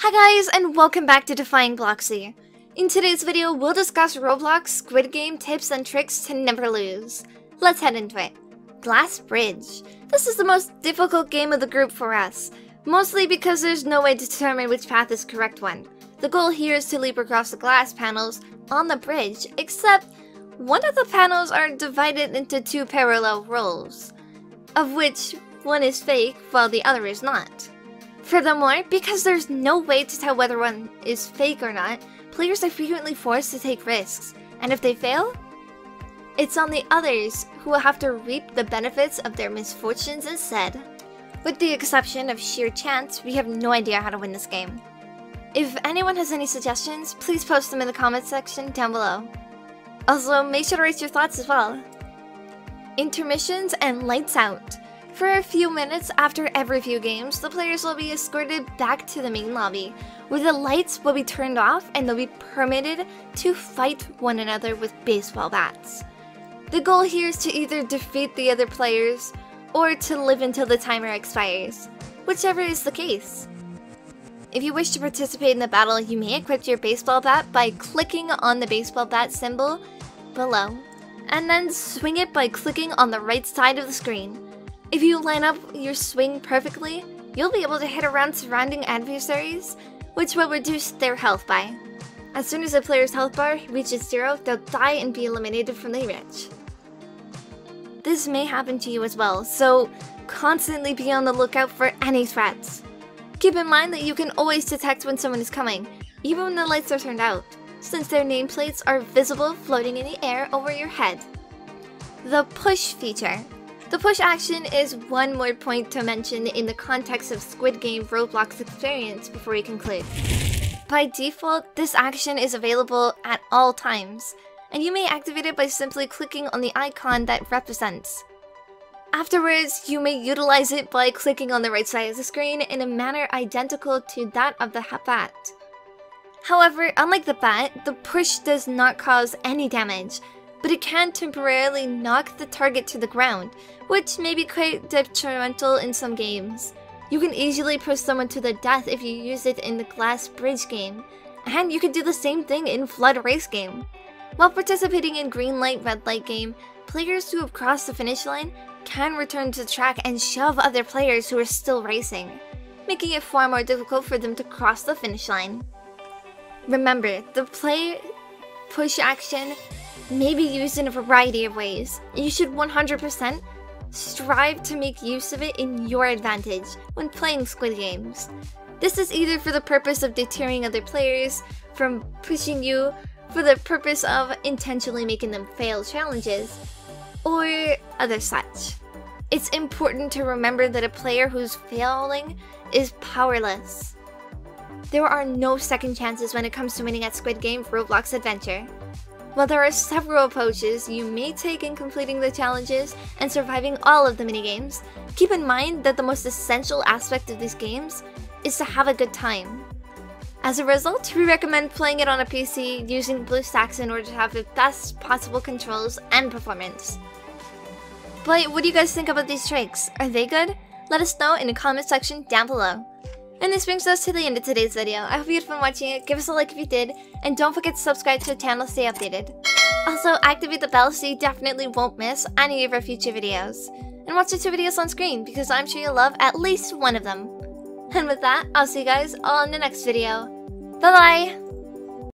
Hi guys, and welcome back to Defying Bloxy. In today's video, we'll discuss Roblox Squid Game tips and tricks to never lose. Let's head into it. Glass Bridge. This is the most difficult game of the group for us, mostly because there's no way to determine which path is correct one. The goal here is to leap across the glass panels on the bridge, except one of the panels are divided into two parallel rows, of which one is fake while the other is not. Furthermore, because there's no way to tell whether one is fake or not, players are frequently forced to take risks, and if they fail, it's on the others who will have to reap the benefits of their misfortunes instead. With the exception of sheer chance, we have no idea how to win this game. If anyone has any suggestions, please post them in the comments section down below. Also, make sure to write your thoughts as well. Intermissions and lights out. For a few minutes after every few games, the players will be escorted back to the main lobby, where the lights will be turned off and they'll be permitted to fight one another with baseball bats. The goal here is to either defeat the other players or to live until the timer expires, whichever is the case. If you wish to participate in the battle, you may equip your baseball bat by clicking on the baseball bat symbol below, and then swing it by clicking on the right side of the screen. If you line up your swing perfectly, you'll be able to hit around surrounding adversaries, which will reduce their health by. As soon as a player's health bar reaches zero, they'll die and be eliminated from the match. This may happen to you as well, so constantly be on the lookout for any threats. Keep in mind that you can always detect when someone is coming, even when the lights are turned out, since their nameplates are visible floating in the air over your head. The push feature. The push action is one more point to mention in the context of Squid Game Roblox experience before we conclude. By default, this action is available at all times, and you may activate it by simply clicking on the icon that represents. Afterwards, you may utilize it by clicking on the right side of the screen in a manner identical to that of the bat. However, unlike the bat, the push does not cause any damage, but it can temporarily knock the target to the ground, which may be quite detrimental in some games. You can easily push someone to their death if you use it in the Glass Bridge game, and you can do the same thing in Flood Race game. While participating in Green Light Red Light game, players who have crossed the finish line can return to the track and shove other players who are still racing, making it far more difficult for them to cross the finish line. Remember, the play push action may be used in a variety of ways. You should 100% strive to make use of it in your advantage when playing Squid Games. This is either for the purpose of deterring other players from pushing you, for the purpose of intentionally making them fail challenges, or other such. It's important to remember that a player who's failing is powerless. There are no second chances when it comes to winning at Squid Game Roblox Adventure. While there are several approaches you may take in completing the challenges and surviving all of the minigames, keep in mind that the most essential aspect of these games is to have a good time. As a result, we recommend playing it on a PC using BlueStacks in order to have the best possible controls and performance. But what do you guys think about these tricks? Are they good? Let us know in the comment section down below. And this brings us to the end of today's video. I hope you had fun watching it, give us a like if you did, and don't forget to subscribe to the channel to stay updated. Also, activate the bell so you definitely won't miss any of our future videos. And watch the two videos on screen, because I'm sure you'll love at least one of them. And with that, I'll see you guys all in the next video. Bye bye!